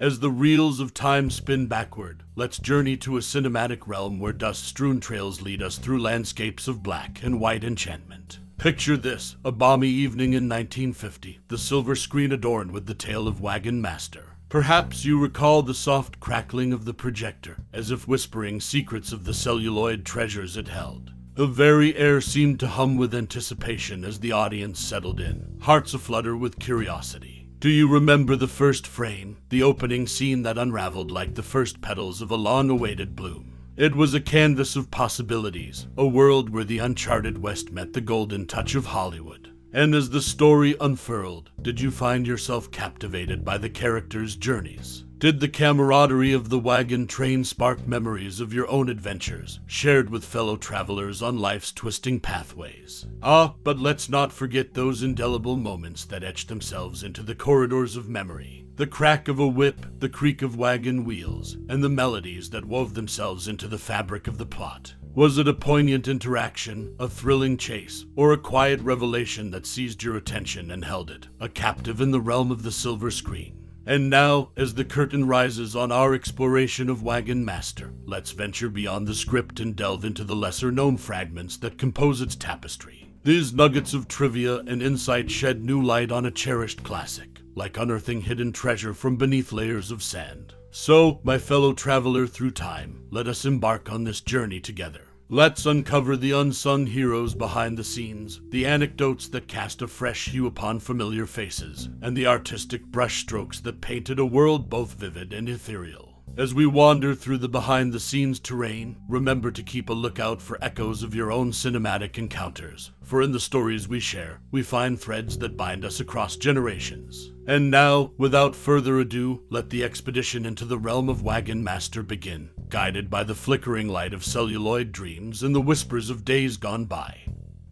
As the reels of time spin backward, let's journey to a cinematic realm where dust strewn trails lead us through landscapes of black and white enchantment. Picture this a balmy evening in 1950, the silver screen adorned with the tale of Wagon Master. Perhaps you recall the soft crackling of the projector, as if whispering secrets of the celluloid treasures it held. The very air seemed to hum with anticipation as the audience settled in, hearts aflutter with curiosity. Do you remember the first frame, the opening scene that unraveled like the first petals of a long awaited bloom? It was a canvas of possibilities, a world where the uncharted West met the golden touch of Hollywood. And as the story unfurled, did you find yourself captivated by the characters' journeys? Did the camaraderie of the wagon train spark memories of your own adventures, shared with fellow travelers on life's twisting pathways? Ah, but let's not forget those indelible moments that etched themselves into the corridors of memory. The crack of a whip, the creak of wagon wheels, and the melodies that wove themselves into the fabric of the plot. Was it a poignant interaction, a thrilling chase, or a quiet revelation that seized your attention and held it, a captive in the realm of the silver screen? And now, as the curtain rises on our exploration of Wagon Master, let's venture beyond the script and delve into the lesser known fragments that compose its tapestry. These nuggets of trivia and insight shed new light on a cherished classic, like unearthing hidden treasure from beneath layers of sand. So, my fellow traveler through time, let us embark on this journey together. Let's uncover the unsung heroes behind the scenes, the anecdotes that cast a fresh hue upon familiar faces, and the artistic brushstrokes that painted a world both vivid and ethereal. As we wander through the behind the scenes terrain, remember to keep a lookout for echoes of your own cinematic encounters, for in the stories we share, we find threads that bind us across generations. And now, without further ado, let the expedition into the realm of Wagon Master begin, guided by the flickering light of celluloid dreams and the whispers of days gone by.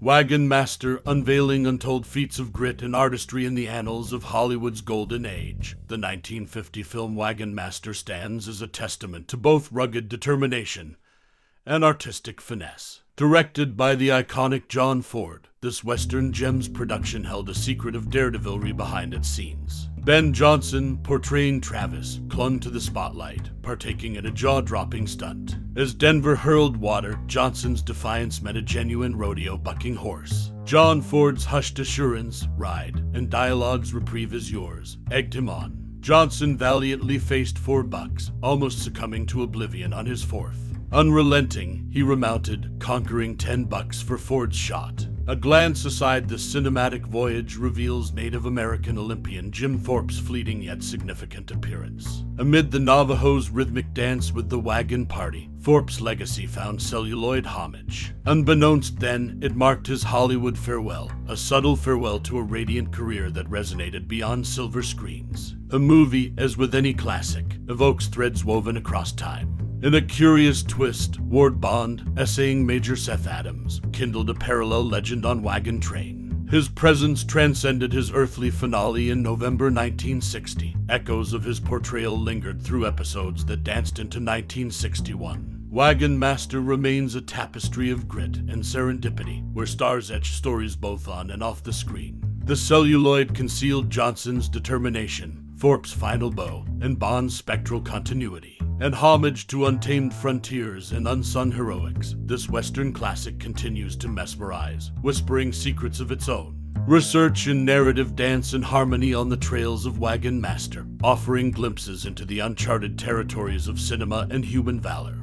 Wagon Master unveiling untold feats of grit and artistry in the annals of Hollywood's golden age. The 1950 film Wagon Master stands as a testament to both rugged determination and artistic finesse. Directed by the iconic John Ford, this Western Gems production held a secret of daredevilry behind its scenes. Ben Johnson, portraying Travis, clung to the spotlight, partaking in a jaw dropping stunt. As Denver hurled water, Johnson's defiance met a genuine rodeo bucking horse. John Ford's hushed assurance, ride, and dialogue's reprieve is yours, egged him on. Johnson valiantly faced four bucks, almost succumbing to oblivion on his fourth. Unrelenting, he remounted, conquering 10 bucks for Ford's shot. A glance aside the cinematic voyage reveals Native American Olympian Jim Thorpe's fleeting yet significant appearance. Amid the Navajo's rhythmic dance with the wagon party, Thorpe's legacy found celluloid homage. Unbeknownst then, it marked his Hollywood farewell, a subtle farewell to a radiant career that resonated beyond silver screens. A movie, as with any classic, evokes threads woven across time. In a curious twist, Ward Bond, essaying Major Seth Adams, kindled a parallel legend on Wagon Train. His presence transcended his earthly finale in November 1960. Echoes of his portrayal lingered through episodes that danced into 1961. Wagon Master remains a tapestry of grit and serendipity, where stars etch stories both on and off the screen. The celluloid concealed Johnson's determination, Thorpe's final bow, and Bond's spectral continuity. And homage to untamed frontiers and unsung heroics, this Western classic continues to mesmerize, whispering secrets of its own. Research in narrative dance and harmony on the trails of Wagon Master, offering glimpses into the uncharted territories of cinema and human valor.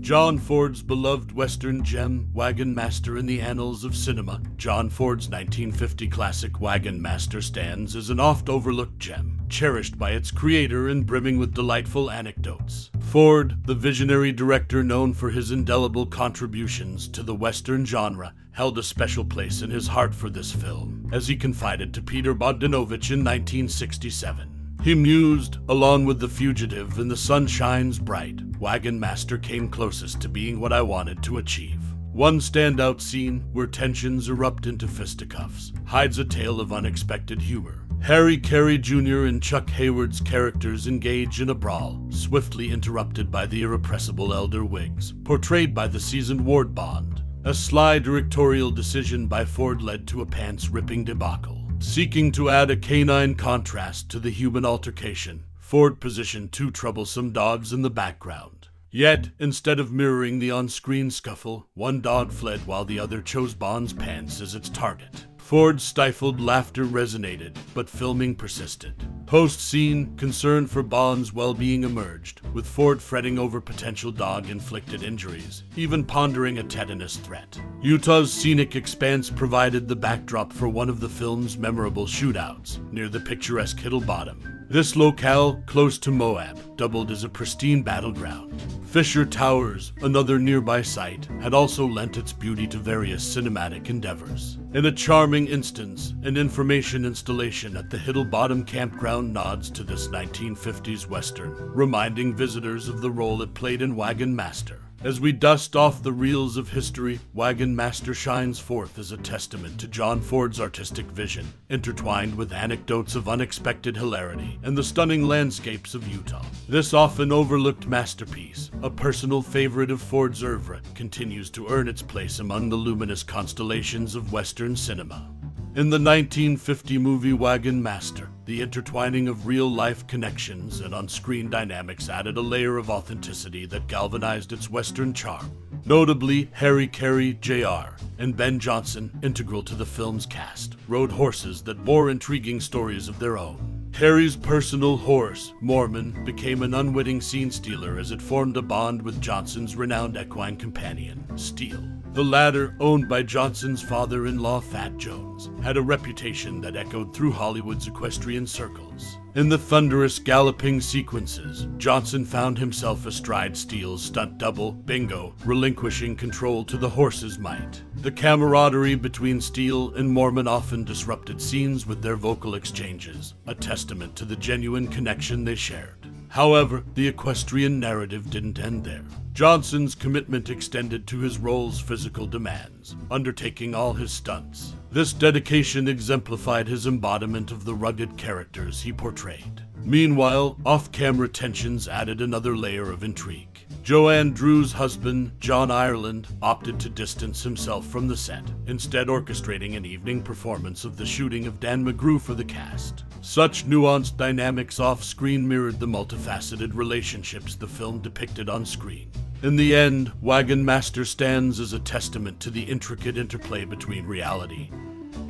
John Ford's beloved Western gem, Wagon Master in the annals of cinema, John Ford's 1950 classic Wagon Master stands as an oft overlooked gem, cherished by its creator and brimming with delightful anecdotes. Ford, the visionary director known for his indelible contributions to the Western genre, held a special place in his heart for this film, as he confided to Peter Bogdanovich in 1967. He mused, along with The Fugitive and The Sun Shines Bright, Wagon Master came closest to being what I wanted to achieve. One standout scene, where tensions erupt into fisticuffs, hides a tale of unexpected humor. Harry Carey Jr. and Chuck Hayward's characters engage in a brawl, swiftly interrupted by the irrepressible Elder Wiggs, portrayed by the seasoned Ward Bond. A sly directorial decision by Ford led to a pants ripping debacle. Seeking to add a canine contrast to the human altercation, Ford positioned two troublesome dogs in the background. Yet, instead of mirroring the on screen scuffle, one dog fled while the other chose Bond's pants as its target. Ford's stifled laughter resonated, but filming persisted. Post scene, concern for Bond's well being emerged, with Ford fretting over potential dog inflicted injuries, even pondering a tetanus threat. Utah's scenic expanse provided the backdrop for one of the film's memorable shootouts, near the picturesque Hittle Bottom. This locale, close to Moab, doubled as a pristine battleground. Fisher Towers, another nearby site, had also lent its beauty to various cinematic endeavors. In a charming instance, an information installation at the Hittle Bottom campground nods to this 1950s Western, reminding visitors of the role it played in Wagon Master. As we dust off the reels of history, Wagon Master shines forth as a testament to John Ford's artistic vision, intertwined with anecdotes of unexpected hilarity and the stunning landscapes of Utah. This often overlooked masterpiece, a personal favorite of Ford's oeuvre, continues to earn its place among the luminous constellations of Western cinema. In the 1950 movie Wagon Master, the intertwining of real life connections and on screen dynamics added a layer of authenticity that galvanized its Western charm. Notably, Harry Carey Jr. and Ben Johnson, integral to the film's cast, rode horses that bore intriguing stories of their own. Harry's personal horse, Mormon, became an unwitting scene stealer as it formed a bond with Johnson's renowned equine companion, Steele. The latter, owned by Johnson's father in law Fat Jones, had a reputation that echoed through Hollywood's equestrian circles. In the thunderous galloping sequences, Johnson found himself astride Steele's stunt double, Bingo, relinquishing control to the horse's might. The camaraderie between Steele and Mormon often disrupted scenes with their vocal exchanges, a testament to the genuine connection they shared. However, the equestrian narrative didn't end there. Johnson's commitment extended to his role's physical demands, undertaking all his stunts. This dedication exemplified his embodiment of the rugged characters he portrayed. Meanwhile, off camera tensions added another layer of intrigue. Joanne Dru's husband, John Ireland, opted to distance himself from the set, instead, orchestrating an evening performance of the shooting of Dan McGrew for the cast. Such nuanced dynamics off screen mirrored the multifaceted relationships the film depicted on screen. In the end, Wagon Master stands as a testament to the intricate interplay between reality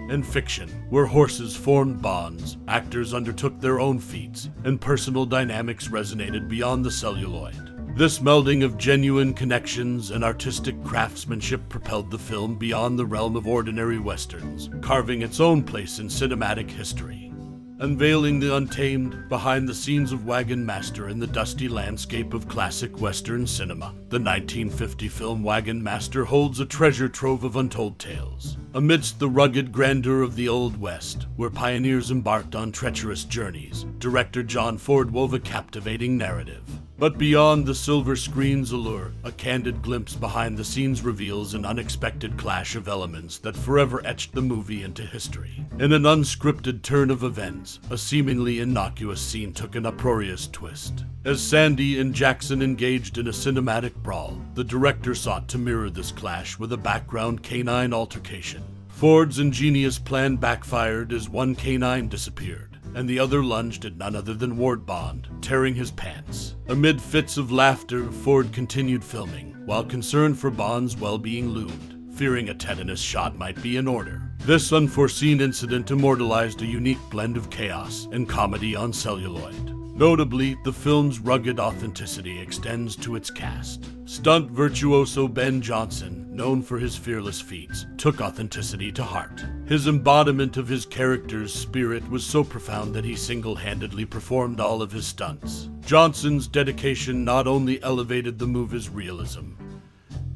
and fiction, where horses formed bonds, actors undertook their own feats, and personal dynamics resonated beyond the celluloid. This melding of genuine connections and artistic craftsmanship propelled the film beyond the realm of ordinary westerns, carving its own place in cinematic history. Unveiling the untamed, behind the scenes of Wagon Master in the dusty landscape of classic Western cinema, the 1950 film Wagon Master holds a treasure trove of untold tales. Amidst the rugged grandeur of the Old West, where pioneers embarked on treacherous journeys, director John Ford wove a captivating narrative. But beyond the silver screen's allure, a candid glimpse behind the scenes reveals an unexpected clash of elements that forever etched the movie into history. In an unscripted turn of events, a seemingly innocuous scene took an uproarious twist. As Sandy and Jackson engaged in a cinematic brawl, the director sought to mirror this clash with a background canine altercation. Ford's ingenious plan backfired as one canine disappeared and the other lunged at none other than Ward Bond, tearing his pants. Amid fits of laughter, Ford continued filming, while concern for Bond's well being loomed, fearing a tetanus shot might be in order. This unforeseen incident immortalized a unique blend of chaos and comedy on celluloid. Notably, the film's rugged authenticity extends to its cast. Stunt virtuoso Ben Johnson, known for his fearless feats, took authenticity to heart. His embodiment of his character's spirit was so profound that he single handedly performed all of his stunts. Johnson's dedication not only elevated the movie's realism,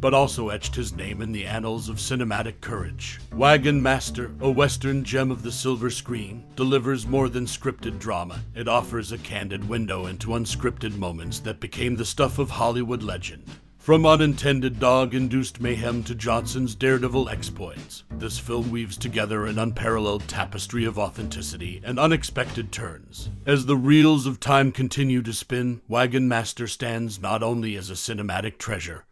but also etched his name in the annals of cinematic courage. Wagon Master, a western gem of the silver screen, delivers more than scripted drama. It offers a candid window into unscripted moments that became the stuff of Hollywood legend. From unintended dog induced mayhem to Johnson's daredevil exploits, this film weaves together an unparalleled tapestry of authenticity and unexpected turns. As the reels of time continue to spin, Wagon Master stands not only as a cinematic treasure,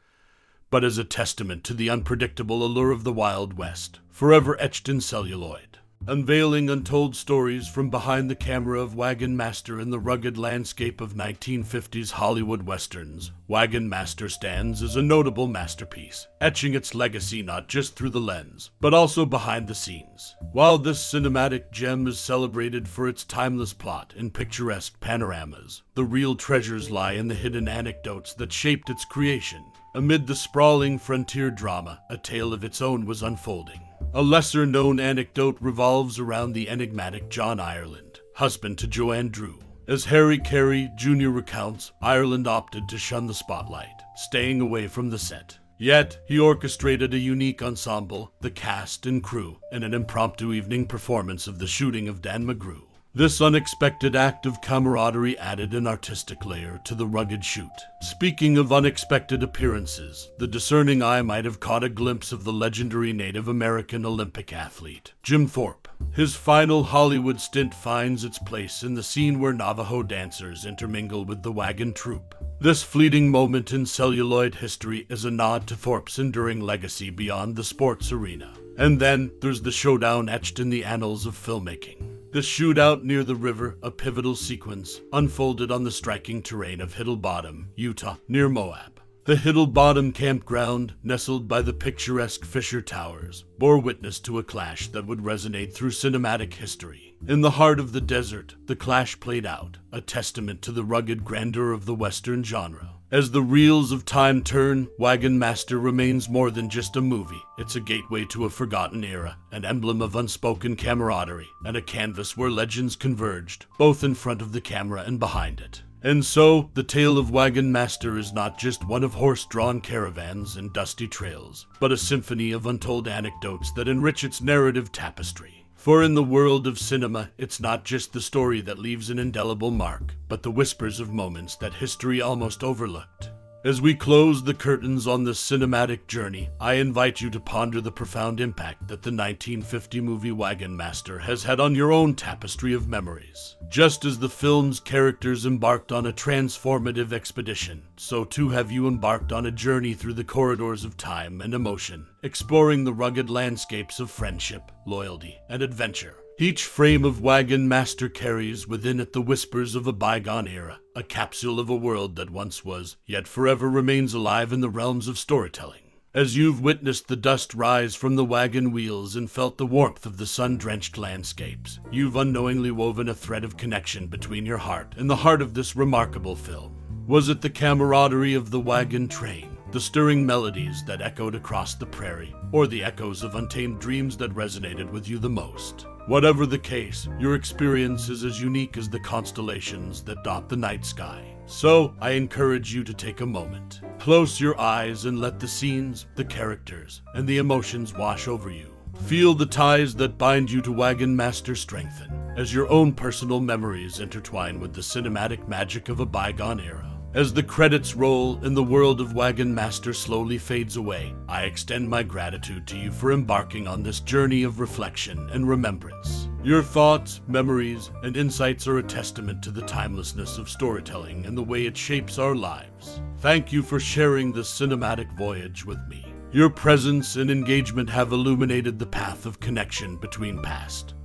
but as a testament to the unpredictable allure of the Wild West, forever etched in celluloid. Unveiling untold stories from behind the camera of Wagon Master in the rugged landscape of 1950s Hollywood westerns. Wagon Master stands as a notable masterpiece, etching its legacy not just through the lens, but also behind the scenes. While this cinematic gem is celebrated for its timeless plot and picturesque panoramas, the real treasures lie in the hidden anecdotes that shaped its creation. Amid the sprawling frontier drama, a tale of its own was unfolding. A lesser known anecdote revolves around the enigmatic John Ireland, husband to Joanne Dru. As Harry Carey Jr. recounts, Ireland opted to shun the spotlight, staying away from the set. Yet, he orchestrated a unique ensemble, the cast and crew, in an impromptu evening performance of the shooting of Dan McGrew. This unexpected act of camaraderie added an artistic layer to the rugged shoot. Speaking of unexpected appearances, the discerning eye might have caught a glimpse of the legendary Native American Olympic athlete, Jim Thorpe. His final Hollywood stint finds its place in the scene where Navajo dancers intermingle with the wagon troupe. This fleeting moment in celluloid history is a nod to Thorpe's enduring legacy beyond the sports arena. And then there's the showdown etched in the annals of filmmaking. The shootout near the river, a pivotal sequence, unfolded on the striking terrain of Hittle Bottom, Utah, near Moab. The Hittle Bottom campground, nestled by the picturesque Fisher Towers, bore witness to a clash that would resonate through cinematic history. In the heart of the desert, the clash played out, a testament to the rugged grandeur of the Western genre. As the reels of time turn, Wagon Master remains more than just a movie. It's a gateway to a forgotten era, an emblem of unspoken camaraderie, and a canvas where legends converged, both in front of the camera and behind it. And so, the tale of Wagon Master is not just one of horse drawn caravans and dusty trails, but a symphony of untold anecdotes that enrich its narrative tapestry. For in the world of cinema, it's not just the story that leaves an indelible mark, but the whispers of moments that history almost overlooked. As we close the curtains on this cinematic journey, I invite you to ponder the profound impact that the 1950 movie Wagon Master has had on your own tapestry of memories. Just as the film's characters embarked on a transformative expedition, so too have you embarked on a journey through the corridors of time and emotion, exploring the rugged landscapes of friendship, loyalty, and adventure. Each frame of Wagon Master carries within it the whispers of a bygone era, a capsule of a world that once was, yet forever remains alive in the realms of storytelling. As you've witnessed the dust rise from the wagon wheels and felt the warmth of the sun drenched landscapes, you've unknowingly woven a thread of connection between your heart and the heart of this remarkable film. Was it the camaraderie of the wagon train, the stirring melodies that echoed across the prairie, or the echoes of untamed dreams that resonated with you the most? Whatever the case, your experience is as unique as the constellations that dot the night sky. So, I encourage you to take a moment. Close your eyes and let the scenes, the characters, and the emotions wash over you. Feel the ties that bind you to Wagon Master strengthen, as your own personal memories intertwine with the cinematic magic of a bygone era. As the credits roll and the world of Wagon Master slowly fades away, I extend my gratitude to you for embarking on this journey of reflection and remembrance. Your thoughts, memories, and insights are a testament to the timelessness of storytelling and the way it shapes our lives. Thank you for sharing this cinematic voyage with me. Your presence and engagement have illuminated the path of connection between past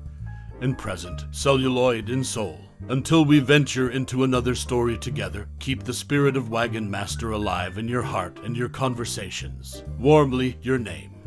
and present, celluloid and soul. Until we venture into another story together, keep the spirit of Wagon Master alive in your heart and your conversations. Warmly, your name.